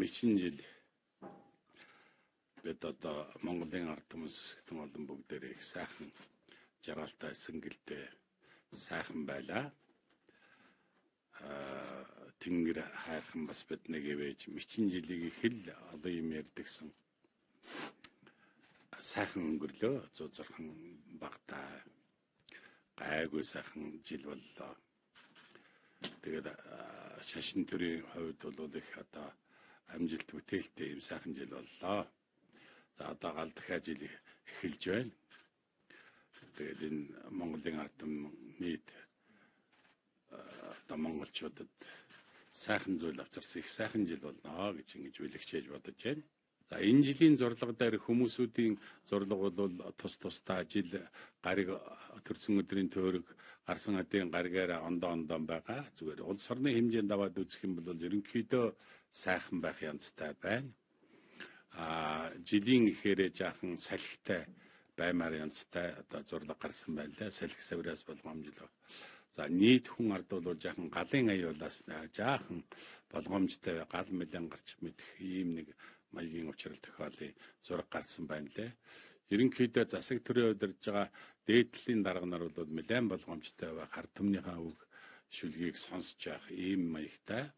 мэчин жил бид одоо Монголын ард түмэн сүсгтэн олон бүгдээрээ их сайхан жаргалтай сэнгэлтэй сайхан байлаа. Аа тэнгэр хайрхан бас биднийг ивэж мэчин жилийг хэл олон юм ярьдагсан. Сайхан өнгөрлөө зүү зурхан багтаа гайгүй сайхан жил боллоо. Тэгээд шашин төрийн хувьд бол их одоо амжилт бүтээлтэй юм сайхан жил боллоо. За одоо гал дахиад жил эхэлж байна. Тэгээд энэ Монголын ард түмэн нийт одоо монголчуудад сайхан зүйл авчирсан их сайхан жил болно гэж ингэж үлэгчээж бодож байна. За энэ жилийн зурлага дээр хүмүүсүүдийн зурлага бол тус тусдаа жил гариг төрсөн өдрийн төөрөг гарсан адын гаригаар ондоо ондоо байгаа. Зүгээр улс орны хэмжээнд аваад үзэх юм бол ерөнхийдөө сайхан байх янзтай байна. А жилийн ихээрээ жаахан салхитай баймаар янзтай одоо зурлаг гарсан байлаа. Салхи савраас болгоомжлоо. За нийт хүн ард бол жаахан галын аюулаас жаахан болгоомжтой гал мэлэн гарч мэдэх ийм нэг маягийн учрал тохиолын зураг гарсан байна лээ. Ерөнхийдөө засаг төрөө өдөрж байгаа дээдлийн дарга нар бол нэлээд болгоомжтой байх ард түмнийхээ үг шүлгийг сонсож явах ийм маягтай.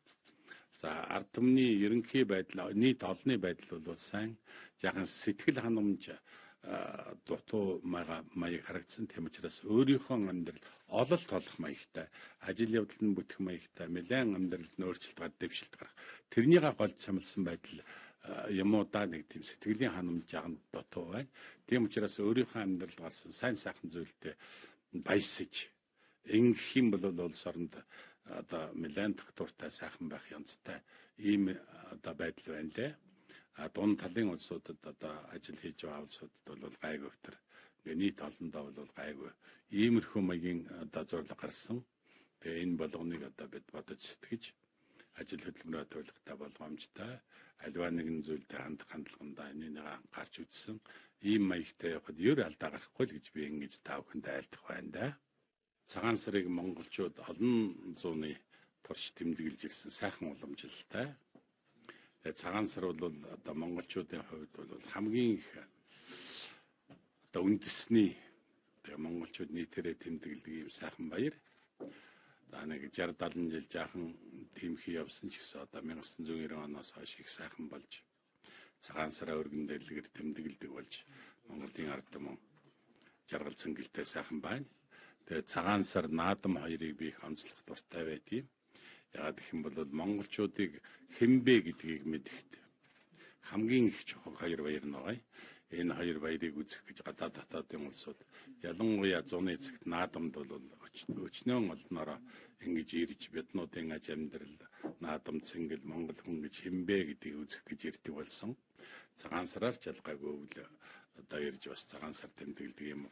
За ард түмний ерөнхий байдал нийт олонний байдал бол сайн жаахан сэтгэл ханамж дутуу маяг харагдсан тийм учраас өөрийнхөө амьдрал ололт олох маягтай ажил явдал нь бүтэх маягтай нэлээд амьдралд нөөцлөлт гар дэвшилт гарах тэрнийгээ голж самлсан байдал юмудаа нэг тийм сэтгэлийн ханамж жаган дутуу байна. Тийм учраас өөрийнхөө амьдралд гарсан сайн сайхан зүйлтэй баясаж ингэх юм бол улс оронд одоо нэлээд доктортай сайхан байх янзтай ийм одоо байдал байна лээ дунд талын улсуудад одоо ажил хийж байгаа улсуудад бол гайгүй өвтөр ингээ нийт олондоо бол гайгүй иймэрхүү маягийн одоо зурлаг гарсан. Тэгээ энэ болгоныг одоо бид бодож сэтгэж ажил хөдөлмөрөө төлөхтэй болгоомжтой альва нэгэн зүйлдээ хандах хандлагандаа энийг гарч үзсэн ийм маягтай явахад ер алдаа гарахгүй л гэж би ингэж та бүхэнд айлдах байна да. Цагаан сарыг монголчууд олон зууны турш тэмдэглэж ирсэн сайхан уламжилалтай Тэгээ цагаан сар бол одоо монголчуудын хувьд бол хамгийн их одоо үндэсний тэгээ монголчууд нийтээрээ тэмдэглэдэг юм сайхан баяр. Нэг 60 70 жил жаахан тэмхий явсан ч гэсэн одоо 1990 оноос хойш их сайхан болж цагаан сараа өргөн дэлгэр тэмдэглэдэг болж Монголын ард түмэн жаргал цэнгэлтэй сайхан байна. Тэгээ цагаан сар наадам хоёрыг би их онцлох дуртай байдгийг Яагаад гэх юм бол монголчуудыг хэмбэ гэдгийг мэдэхт хамгийн их чухал хоёр баяр нь байгаа. Энэ хоёр баярыг үзэх гэж гадаад дотоодын улсууд ялангуяа зуны эцэгт наадамд бол өчнөн олноороо ингэж ирж биднуудын аж амьдрал наадам цэнгэл монгол хүн гэж хэмбэ гэдгийг үзэх гэж ирдэг болсон. Цагаан сараар ч ялгаагүй өвл одоо ирж бас цагаан сар тэмдэглэдэг юм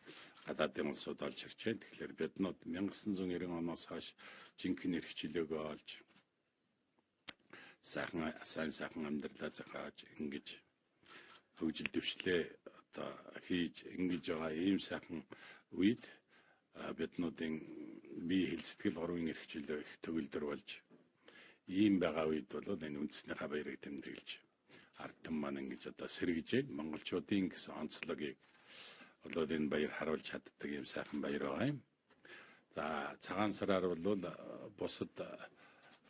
гадаадын улсууд олж ирж байна. Тэгэхээр биднууд 1990 оноос хойш жинхэнэ эрх чөлөөгөө олж сайхан сайн сайхан амьдралаа зохиож ингэж хөгжил дэвшлээ одоо хийж ингэж байгаа ийм сайхан үед биднуудын бие хэл сэтгэл гурвын эрх чөлөө их төгөлдөр болж ийм байгаа үед бол энэ үндэснийхээ баярыг тэмдэглэж ардтан маань ингэж одоо сэргэж монголчуудын гэсэн онцлогийг болоод энэ баяр харуулж чаддаг юм сайхан баяр байгаа юм. За цагаан сараар бол бусад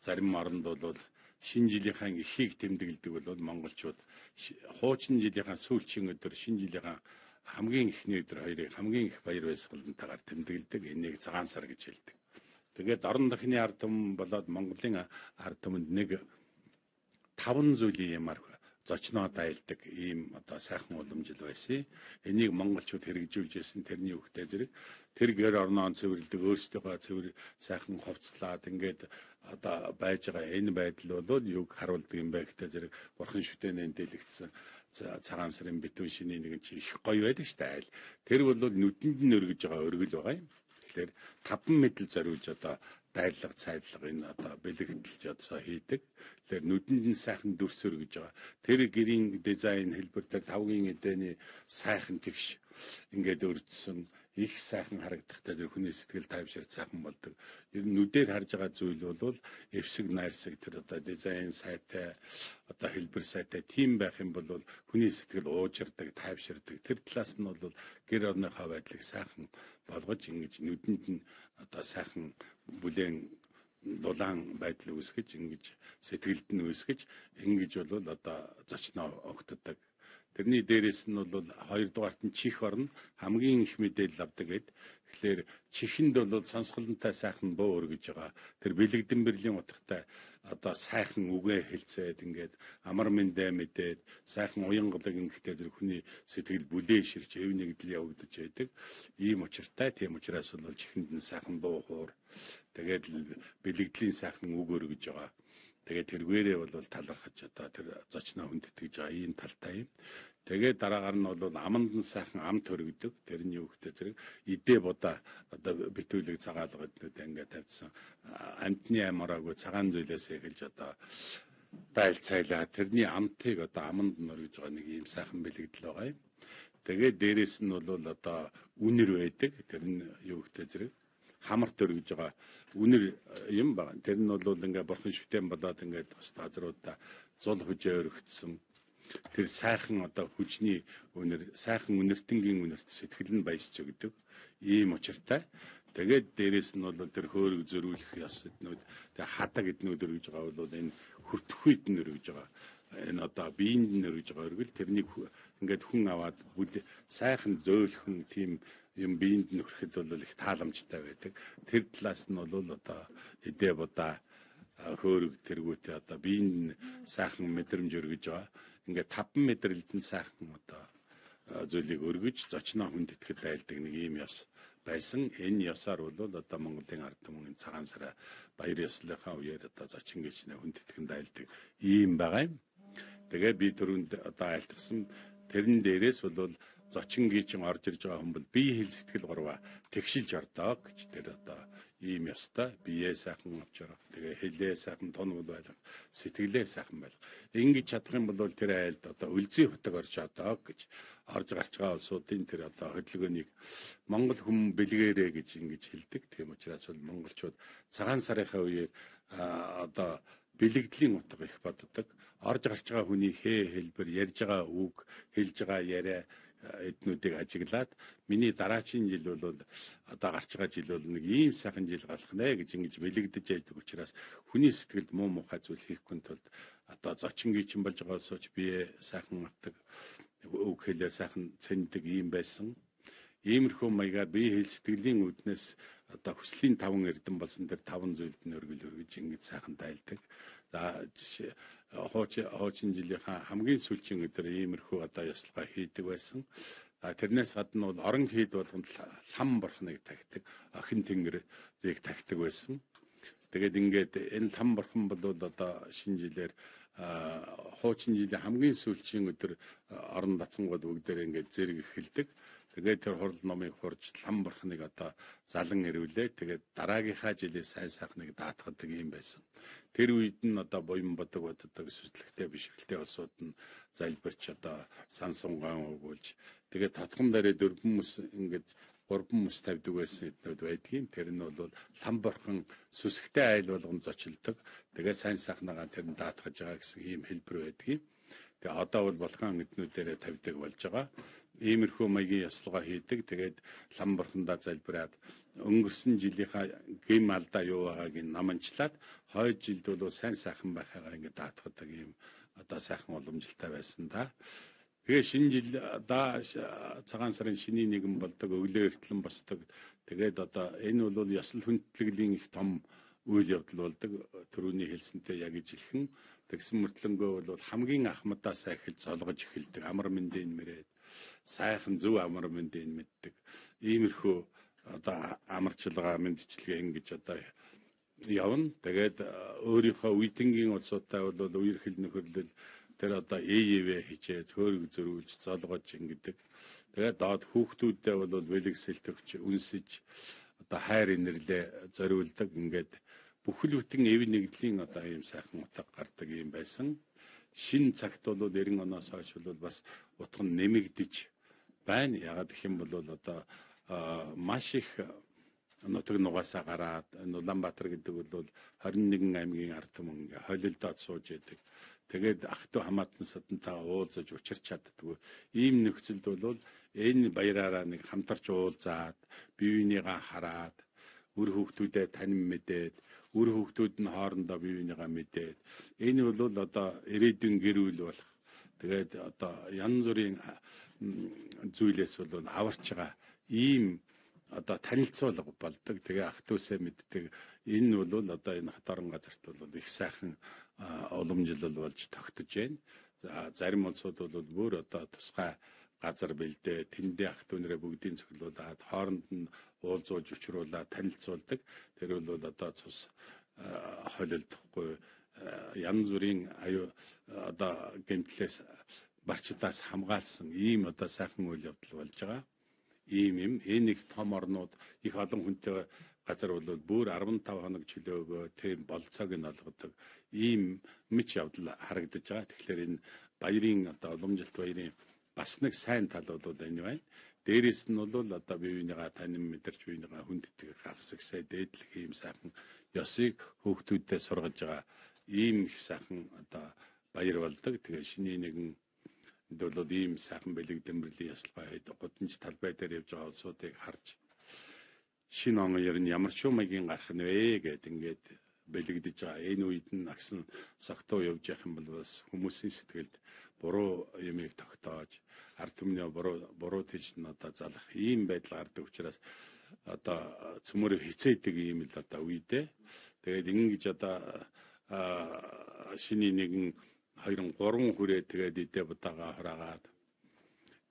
зарим оронд бол шинэ жилийнхаа эхийг тэмдэглэдэг бол монголчууд хуучин жилийнхаа сүүлчийн өдөр шинэ жилийнхаа хамгийн эхний өдөр хоёрыг хамгийн их баяр баясгалантайгаар тэмдэглэдэг. Энийг цагаан сар гэж хэлдэг. Тэгээд орон дахны ард түмэн болоод Монголын ард түмэнд нэг таван зүйлийн ямаар зочноо дайлдаг ийм одоо сайхан уламжил байсан. Энийг монголчууд хэрэгжүүлж байсан тэрний үгтэй зэрэг тэр гэр орноо цэвэрлдэг өөрсдийнхөө цэвэр сайхан хувцлаад ингээд одоо байж байгаа энэ байдал бол юг харуулдаг юм бэ гэхдээ зэрэг бурхан шүтэнэ дэлгэцсэн цагаан сарын битүүн шиний нэг чи их гоё байдаг шүү дээ. Тэр бол нүдэнд нь өргөж байгаа өргөл байгаа юм. Тэгэхээр таван мэдл зориулж одоо дайрлага цайдлага энэ одоо бэлэгдэлж одоо хийдэг. Тэгэхээр нүдэнд нь сайхан дүрсөр гэж байгаа. Тэр гэрийн дизайн хэлбэр дээр тавгийн эдэний сайхан тэгш ингээд өрдсөн их сайхан харагдахтай тэр хүний сэтгэл тайвшир сайхан болдог. Ер нь нүдээр харж байгаа зүйл бол эвсэг найрсаг тэр одоо дизайн сайтай одоо хэлбэр сайтай тийм байх юм бол хүний сэтгэл уужирдаг, тайвширдаг. Тэр талаас нь бол гэр орныхоо байдлыг сайхан болгож ингэж нүдэнд нь одоо сайхан бүлээн дулаан байдал үүсгэж ингэж сэтгэлд нь үүсгэж ингэж бол одоо зочноо огтдог Тэрний дээрээс нь бол хоёрдугаарт нь чих орно хамгийн их мэдээлэл авдаг гэд. Тэгэхээр чихэнд бол сонсголонтой сайхан бөө өргөж байгаа. Тэр бэлэгдэн бэрлийн утгатай одоо сайхан үгээ хэлцээд ингээд амар мэндэ мэдээд сайхан уянгалаг ингээд тэр хүний сэтгэл бүлээ ширч эв нэгдэл явагдаж байдаг. Ийм учиртай тийм учраас бол чихэнд нь сайхан бөө хуур тэгээд бэлэгдлийн сайхан үг өргөж байгаа. Тэгээд тэргээрээ бол талархаж одоо тэр зочноо хүндэтгэж байгаа ийм талтай юм. Тэгээд дараагаар нь бол аманд нь сайхан ам төрөгдөг. Тэр нь юу гэхтэй зэрэг идэ будаа одоо битүүлэг цагаалгаднууд ингээд тавьсан. Амтны амараагүй цагаан зүйлээс эхэлж одоо тайл цайлаа тэрний амтыг одоо аманд нь өргөж байгаа нэг ийм сайхан бэлэгдэл байгаа юм. Тэгээд дээрэс нь бол одоо үнэр байдаг. Тэр нь юу гэхтэй зэрэг хамарт өргөж байгаа үнэр юм байна. Тэр нь бол ингээ бурхан шүтэн болоод ингээд бас газруудаа зул хүжээ өргөцсөн. Тэр сайхан одоо хүчний үнэр, сайхан үнэртэнгийн үнэрт сэтгэл нь баясч өгдөг. Ийм учиртай. Тэгээд дээрэс нь бол тэр хөөрөг зөрүүлэх яс эднүүд тэг хадаг эднүүд өргөж байгаа бол энэ хүртхүйд нь өргөж байгаа. Энэ одоо биеинд нь өргөж байгаа өргөл тэрнийг ингээд хүн аваад сайхан зөөлхөн тийм юм биеинд нөхрөхөд бол их тааламжтай байдаг. Тэр талаас нь бол одоо эдээ будаа хөөрөг тэргүүтээ одоо биеинд сайхан мэдрэмж өргөж байгаа. Ингээд 5 мэдрэлд нь сайхан одоо зүйлийг өргөж зочноо хүнд итгэл айлдаг нэг юм яс байсан. Энэ ясаар бол одоо Монголын ард түмэн цагаан сараа баяр ёслолынхаа үеэр одоо зочин гэж хүнд итгэнд айлдаг ийм байгаа юм. Тэгээ би түрүүнд одоо айлтгсан тэрэн дээрээс бол зочин гүйчин орж ирж байгаа бол бие хэл сэтгэл гурваа тэгшилж ордог гэж тэр одоо ийм ёстой. Биеэ сайхан авч орох. Тэгээ хэлээ сайхан тоног байлгах сэтгэлээ сайхан байлгах ингэж чадах юм бол тэр айлд одоо үлзий хутаг орж одог гэж орж гарч байгаа улсуудын тэр одоо хөдөлгөөнийг Монгол хүм бэлгээрээ гэж ингэж хэлдэг. Тийм учраас бол монголчууд цагаан сарынхаа үеэр одоо бэлэгдлийн утга их боддог. Орж гарч байгаа хүний хээ хэлбэр ярьж байгаа үг хэлж байгаа яриа эднүүдийг ажиглаад миний дараачийн жил бол одоо гарч байгаа жил бол нэг ийм сайхан жил галах нэ гэж ингэж бэлэгдэж байдаг учраас хүний сэтгэлд муу мухай зүйл хийхгүй тулд одоо зочингийн чинь болж байгаа сууч бие сайхан авдаг үг хэлээ сайхан цэндэг ийм байсан. Иймэрхүү маягаар бие хэл сэтгэлийн үүднээс одоо хүслийн таван эрдэм болсон тэр таван зүйлд нь өргөл өргөж ингэж сайхан тайлдаг. За жишээ хуучин жилийнхаа хамгийн сүүлийн өдөр иймэрхүү одоо ёслогоо хийдэг байсан. А тэрнээс гадна бол орон хийд болгонд лам борхныг тагтдаг, охин тэнгэрийг тагтдаг байсан. Тэгээд ингээд энэ лам борхон бол одоо шинэ жилээр хуучин жилийн хамгийн сүүлийн өдөр орон дацангууд бүгдээр ингээд зэрэг эхэлдэг. Тэгээд тэр хурал номыг хурж лам бурхныг одоо залан ирвлээ. Тэгээд дараагийнхаа жилийн сайн сайхныг даатгадаг юм байсан. Тэр үед нь одоо буян бодог боддог сүслэгтэй бишгэлтэй улсууд нь залбирч одоо сан сунгаан өгүүлж тэгээд татхан дараа дөрвөн мөс ингээд гурван мөс тавьдаг байсан эднүүд байдгийн. Тэр нь бол лам борхон сүсгтэй айл болгон зочилдог. Тэгээд сайн сайхнагаа тэр нь даатгаж байгаа гэсэн ийм хэлбэр байдгийн. Тэгээ одоо бол Балкан эднүүдээрээ тавьдаг болж байгаа иймэрхүү маягийн ясалгаа хийдэг. Тэгээд лам бурхандаа залбираад өнгөрсөн жилийнхаа гим алдаа юу байгааг нь наманчлаад хойд жилд бол сайн сайхан байхаа ингээд даатгадаг юм одоо сайхан уламжлалтай байсан да. Тэгээ шинэ жил да цагаан сарын шиний нэгэн болдог өглөө эртлэн босдог. Тэгээд одоо энэ бол ясал хүндлэглийн их том үйл явдал болдог. Төрөүний хэлсэнтэй яг ижилхэн тэгсэн мөртлөнгөө бол хамгийн ахмадаас эхэлж золгож эхэлдэг. Амар мэндийн мэрээд сайхан зөв амар мэндийн мэддэг. Иймэрхүү одоо амарчилгаа мэдчилгээ ингэж одоо явна. Тэгээд өөрийнхөө үеийнгийн улсуудтай бол үерхэл нөхөрлөл тэр одоо ээевэ хичээ цөөрөг зөрүүлж золгож ингэдэг. Тэгээд доод хүүхдүүдтэй бол бэлэгсэлтөгч үнсэж одоо хайр инэрлээ зориулдаг. Ингээд бүхэл бүтэн эв нэгдлийн одоо ийм сайхан утга гардаг юм байсан. Шин цагт бол 90 оноос хойш бол бас утга нэмэгдэж байна. Ягаад гэх юм бол одоо маш их нутаг нугасаа гараад Улаанбаатар гэдэг бол 21 аймгийн ард түмэн холилдоод сууж идэг. Тэгээд ах トゥ хамаатан садантайгаа уулзаж учирч чаддгүй. Ийм нөхцөлд бол энэ баяраараа нэг хамтарч уулзаад бие бинийгаа хараад үр хүүхдүүдэд танин мэдээд үр хүүхдүүд нь хоорондоо бие бинийгаа мэдээд энэ бол одоо ирээдүйн гэр бүл болох тэгээд одоо янз бүрийн зүйлээс бол аварч байгаа ийм одоо танилцуулга болдог. Тэгээ ахтүсээ мэддэг. Энэ бол одоо энэ хатаран газарт бол их сайхан уламжлал болж тогтож байна. За зарим улсууд бол бүр одоо тусгай газар бэлдээ тэндээ ах トゥ нэрэ бүгдийн цоглуулад хооронд нь уулзуулж өчрүүлээд танилцуулдаг. Тэр бол одоо цус холилдохгүй янз бүрийн аюу одоо гэмтлээс барчдаас хамгаалсан ийм одоо сайхан үйл явдал болж байгаа. Ийм юм энэ их том орнууд их олон хүнтэй газар бол бүр 15 хоног чөлөөгөө тийм болцоог нь олгодог ийм мэд явдал харагдаж байгаа. Тэгэхээр энэ баярын одоо уламжилт баярын бас нэг сайн тал бол энэ байна. Дээрээс нь бол одоо биеийнхээ танин мэдэрч биеийнхээ хүнд итгэх хагасгсаа дээдлэх ийм сайхан ёсыг хүүхдүүдэд сургаж байгаа ийм их сайхан одоо баяр болдог. Тэгээ шиний нэгэн бол ийм сайхан бэлэг дэмбэрлийн ясал байд гудамж талбай дээр явж байгаа улсуудыг харж шинэ он ер нь ямар ч юм маягийн гарах нь вэ гэд ингээд бэлэгдэж байгаа. Энэ үед нь агсан согтуу явж явах юм бол бас хүмүүсийн сэтгэлд буруу юмыг тогтоож ард түмний буруу буруу тийш нь одоо залах ийм байдал гардаг учраас одоо цөмөр хизээдэг ийм л одоо үедээ тэгээд ингэж одоо шиний нэгэн 2 3 хүрээ тэгээд идэ будаага хураагаад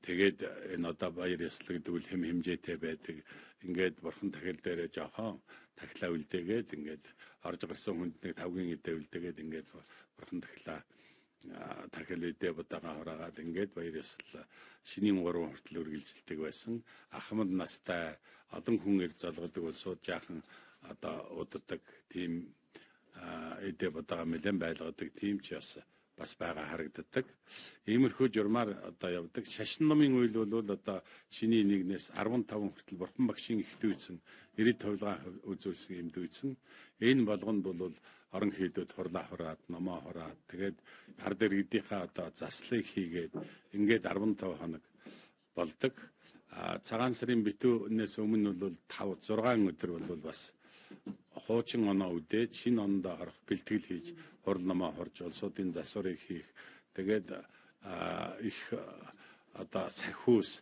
тэгээд энэ одоо баяр ёслогдвол хэм хэмжээтэй байдаг. Ингээд бурхан тахил дээрээ жоохон тахилаа үлдээгээд ингээд орж гарсан хүнд нэг тавгийн идэ үлдээгээд ингээд бурхан тахилаа тахил идэ будаага хураагаад ингээд баяр ёслол шинийн 3 хүртэл үргэлжилдэг байсан. Ахмад настай олон хүн ирж залгадаг улсууд жаахан одоо уддаг тийм идэ будаага нэлен байлгадаг тийм ч яс бас байгаа харагддаг. Иймэрхүү журмаар одоо явдаг. Шашин номын үйл бол одоо шиний нэгнээс 15 хүртэл бурхан багшийн их дүйцэн 90 товлгаа үзүүлсэн юм дүйцэн. Энэ болгонд бол орон хийдүүд хурлаа хураад, номоо хураад тэгээд ард иргэдийнхаа одоо заслыг хийгээд ингээд 15 хоног болдог. А цагаан сарын битүүнээс өмнө бол 5 6 өдөр бол бас хуучин оноо үдээд шинэ ондоо орох бэлтгэл хийж хурал намаа хорж улсуудын засварыг хийх тэгээд их одоо сахиус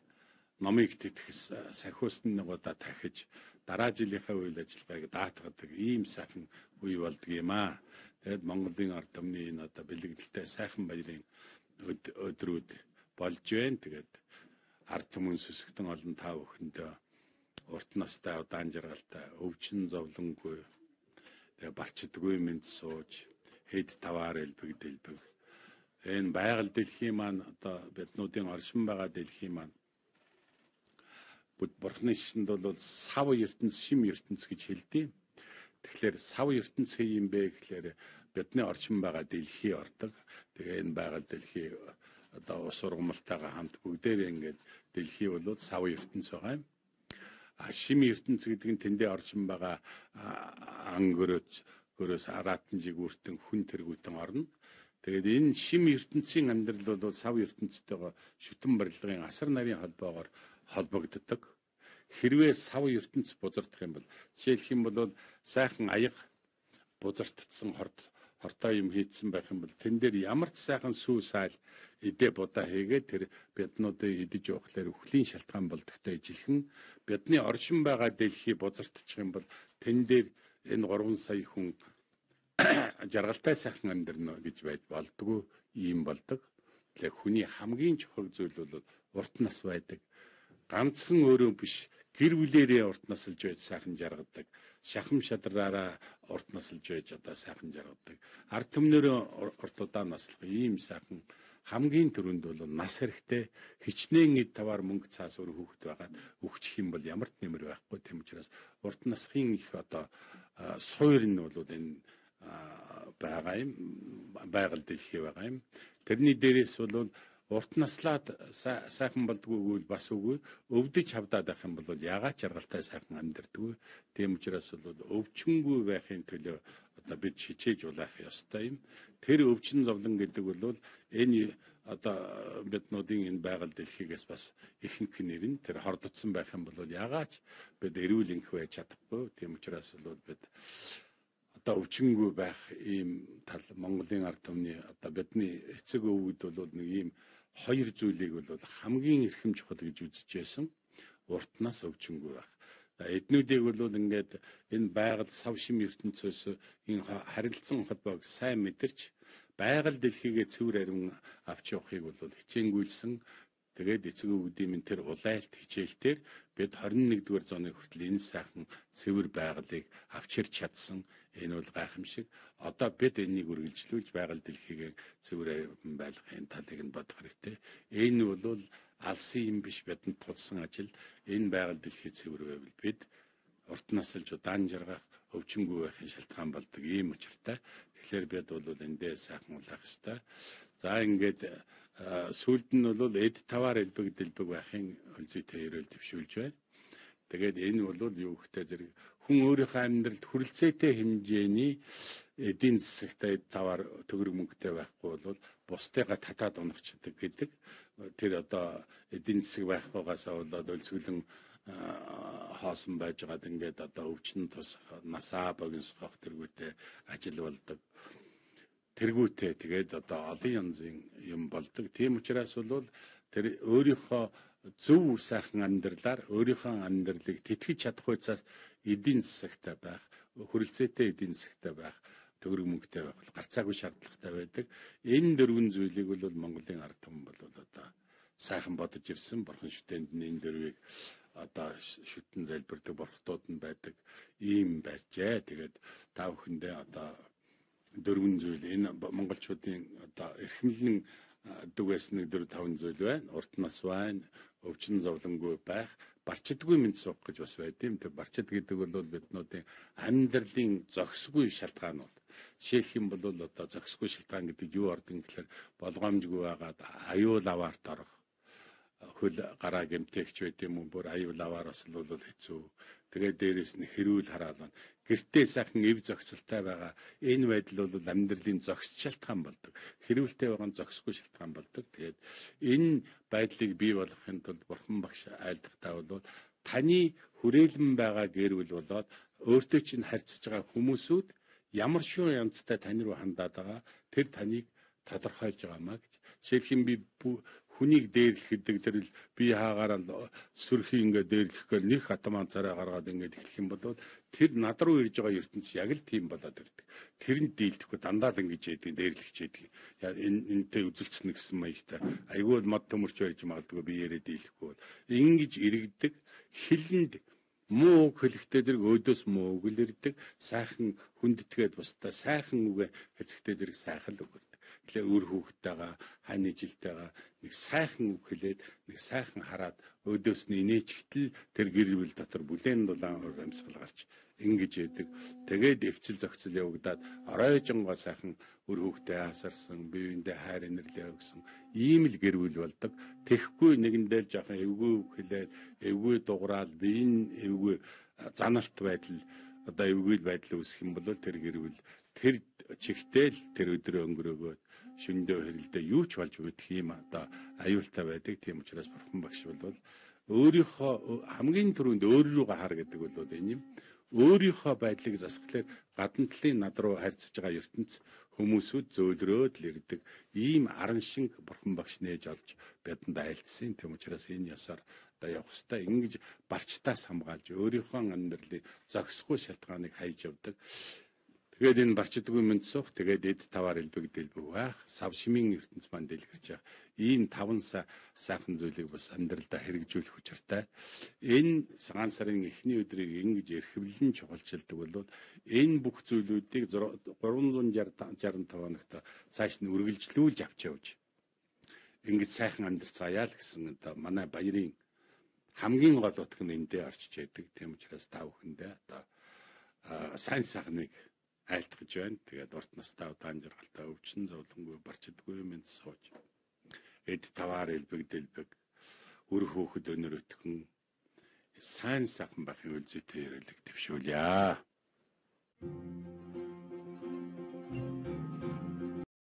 номыг тэтгэс сахиус нэг удаа тахиж дараа жилийнхээ үйл ажиллагааг даатгадаг ийм сайхан үе болдго юм аа. Тэгээд Монголын ард түмний энэ одоо бэлэгдэлтэй сайхан баярын өдрүүд болж байна. Тэгээд ард түмэн сүсгтэн олон та бүхэндээ урт настай удаан жаргалтай өвчин зовлонгүй тэгээ барчдаггүй мэд сууж хэд таваар элбэг дэлбэг энэ байгаль дэлхийн маань одоо биднуудын оршин байгаа дэлхийн маань бурхны шинд бол сав ертөнц шим ертөнц гэж хэлдэг. Тэгэхээр сав ертөнц юм бэ гэхлээр бидний оршин байгаа дэлхий ордог. Тэгээ энэ байгаль дэлхий одоо ус ургамалтайгаа хамт бүгдээрээ ингээд дэлхий бол сав ертөнц байгаа юм шим ертөнц гэдэг нь тэндээ оршин байгаа ангөрөөч гөрөөс аратанжиг үртэн хүн тэргүүтэн орно. Тэгээд энэ шим ертөнцийн амьдрал бол сав ертөнцтэйгээ шүтэн барилгын асар нарийн холбоогоор холбогддог. Хэрвээ сав ертөнц бузардах юм бол жишээлх юм бол сайхан аяга бузартдсан хорт хортой юм хийдсэн байх юм бол тэн дээр ямар ч сайхан сүү сайл идэ будаа хийгээд тэр биднуудыг идэж явахлаар өхлийн шалтгаан болдогтой ижилхэн бидний оршин байгаа дэлхий бузартчих юм бол тэн дээр энэ 3 сая хүн жаргалтай сайхан амьдрна гэж байд болдгоо ийм болдог. Тэгэхээр хүний хамгийн чухал зүйл бол урт нас байдаг. Ганцхан өөрөө биш гэр бүлэрээ урт насалж байж сайхан жаргадаг шахам шадраараа урт насалж байж одоо сайхан жаргадаг. Ард түмнөрөө урт удаа наслах ийм сайхан хамгийн түрүүнд бол нас хэрэгтэй хичнээн эд таваар мөнгө цаас өөр хүүхэд байгаад өгчих юм бол ямар ч нэмэр байхгүй тийм учраас урт насхийн их одоо суур нь бол энэ байгаа юм байгаль дэлхий байгаа юм. Тэрний дээрээс бол урт наслаад сайхан болдгоо гэвэл бас үгүй. Өвдөж хавдаад байх юм бол ягаад жаргалтай сайхан амьдэрдэггүй тийм учраас бол өвчнгүй байхын төлөө одоо бид хичээж улаах ёстой юм. Тэр өвчин зовлон гэдэг бол энэ одоо биднуудын энэ байгаль дэлхийгээс бас ихэнх нэр нь тэр хордцсон байх юм бол ягаад бид эрүүл инх байж чадахгүй. Тийм учраас бол бид одоо өвчнгүй байх ийм тал Монголын ард түмний одоо бидний эцэг өвгд бол нэг ийм хоёр зүйлийг бол хамгийн эрхэм чухал гэж үзэж байсан. Уртнаас өвчнгүй байх. Эднүүдийг бол ингээд энэ байгаль сав шим ертөнцөөс энэ харилцан холбоог сайн мэдэрч байгаль дэлхийгээ цэвэр ариун авч явахыг бол хичээнгүйлсэн Тэгээд эцэг өвгдийн минь тэр улайлт хичээлтээр бид 21-р зууны хүртэл энэ сайхан цэвэр байгалыг авчирч чадсан. Энэ бол гайхамшиг. Одоо бид энэнийг үргэлжлүүлж байгаль дэлхийг цэвэр байлгахын талыг нь бодох хэрэгтэй. Энэ бол алсын юм биш бидэнд тулсан ажил. Энэ байгаль дэлхий цэвэр байвал бид урт насалж удаан жаргах өвчнгүй байхын шалтгаан болдог ийм учиртай. Тэгэхээр бид бол эндээ сайхан улаах ёстой. За ингээд сүүлд нь бол эд таваар элбэг дэлбэг байхын хөлзөйтэй ерөөл төвшүүлж байна. Тэгээд энэ бол юу гэхтэй зэрэг хүн өөрийнхөө амьдралд хүрэлцээтэй хэмжээний эдийн засагтай таваар төгрөг мөнгөтэй байхгүй бол бусдыгаа татаад унахчдаг гэдэг. Тэр одоо эдийн засаг байхгүйгаас болоод өлсгөлэн хоосон байж байгаад ингээд одоо өвчин тусах насаа богиносгох тэргүүтэй ажил болдог тэргүүтээ тэгээд одоо олон янзын юм болдог. Тийм учраас бол тэр өөрийнхөө зөв сайхан амьдралаар өөрийнхөө амьдралыг тэтгэж чадах хуйцаас эдийн засагтай байх, хөрөлцөөтэй эдийн засагтай байх, төгрөг мөнгөтэй байх бол гарцаагүй шаардлагатай байдаг. Энэ дөрвөн зүйлийг бол Монголын ард түмэн бол одоо сайхан бодож ирсэн. Бурхан шүтээнд энэ дөрвийг одоо шүтэн залбирдаг бурхтууд нь байдаг ийм байжээ. Тэгээд та бүхэндээ одоо дөрвөн зүйл энэ монголчуудын одоо эрхмэлэн дүгээс нэг дөрв таван зүйл байна. Урт нас байна, өвчин зовлонгүй байх, барчдаггүй мэд суух гэж бас байд юм. Тэр барчд гэдэг бол биднүүдийн амьдралын зохисгүй шалтгаанууд. Жишээлх юм бол одоо зохисгүй шалтгаан гэдэг юу ордог гэхээр болгоомжгүй байгаад аюул аваарт орох хөл гараа гэмтэйгч байт юм бүр аюул аваар бас бол хэцүү. Тэгээд дээрэс нь хэрүүл хараална. Гэртээ сайхан эв зохицолтой байгаа энэ байдал бол амьдралын зохис шалтгаан болдог. Хэрүүлтэй байгаа нь зохисгүй шалтгаан болдог. Тэгээд энэ байдлыг бий болгохын тулд бурхан багш айлдахтаа бол таны хүрээлэн байгаа гэр бүл болоод өөртөө чинь харьцаж байгаа хүмүүсүүд ямар шоу янзтай тань руу хандаад байгаа тэр таныг тодорхойлж байгаамаа гэж. Жишээлх юм би хүнийг дээрлэх гэдэг тэр би хаагаараа сүрхий ингээд дээрлэх гээл нэг атаман царай гаргаад ингээд эхлэх юм бол тэр над руу ирж байгаа ертөнц яг л тийм болоод ирдэг. Тэрэнд дийлдэхгүй дандаа л ингэж яадаг дээрлэгч яадаг. Яа энэ энтэй үзэлцэнэ гэсэн маягтай. Айгүй л мод төмөрч байж магадгүй би яриа дийлэхгүй бол ингэж иргэдэг хилэнд муу үг хэлэхдээ зэрэг өөдөөс муу үг л ирдэг. Сайхан хүндэтгээд бусдаа сайхан үгэ хэцэгтэй зэрэг сайхан л үг Тэгэхээр өөр хүүхдтэйгаа хань жилтэйгаа нэг сайхан үг хэлээд нэг сайхан хараад өдөөс нь инээж хитл тэр гэр бүл дотор бүлээн дулаан өр амьсгал гарч ингэж яадаг. Тэгээд эвцэл зохицол явагдаад оройжонгоо сайхан өр хүүхдээ асарсан, биеиндээ хайр инэрлээ өгсөн ийм л гэр бүл болдог. Тэхгүй нэгэндээ л жоохон эвгүй үг хэлээд эвгүй дуграал биеийн эвгүй заналт байдал одоо эвгүй байдал үүсэх юм бол тэр гэр бүл тэр чихтэл тэр өдрөө өнгөрөөгөөд шөндөө хэрэлдээ юу ч болж мэдэх юм одоо аюултай байдаг. Тийм учраас бурхан багш бол өөрийнхөө хамгийн түрүүнд өөр рүүгээ хар гэдэг бол энэ юм. Өөрийнхөө байдлыг засглаар гадна талын над руу харьцаж байгаа ертөнц хүмүүсүүд зөөлрөөд л ирдэг. Ийм аран шинг бурхан багш нээж олж бидэнд айлтсан. Тийм учраас энэ ясаар одоо явах хэвээр ингэж барчтаас хамгаалж өөрийнхөө амьдралыг зохисгүй шалтгааныг хайж явдаг. Тэгээд энэ барчдаггүй мэд суух, тэгээд эд таваар элбэг дэлбэг байх, сав шимийн ертөнц манд дэлгэрч явах. Ийм таван сайхан зүйлийг бас амьдралдаа хэрэгжүүлэх учиртай. Энэ цагаан сарын эхний өдрийг ингэж эрхвлэн чухалчилдаг бол энэ бүх зүйлүүдийг 365 хоногт цааш нь үргэлжлүүлж авч явж ингэж сайхан амьдарцгаая л гэсэн одоо манай баярын хамгийн гол утга нь эндээ орчиж яадаг. Тийм учраас та бүхэндээ одоо сайн сайхныг айлтгаж байна. Тэгээд урт настай удаан жаргалтай өвчин зовлонгүй барчдаггүй мэд сууж. эд таваар элбэг дэлбэг үр хөөхд өнөр өтгөн сайн сайхан бахын үлзэтэй ярилэг төвшүүлье. Thank you